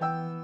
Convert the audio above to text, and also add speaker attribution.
Speaker 1: Bye.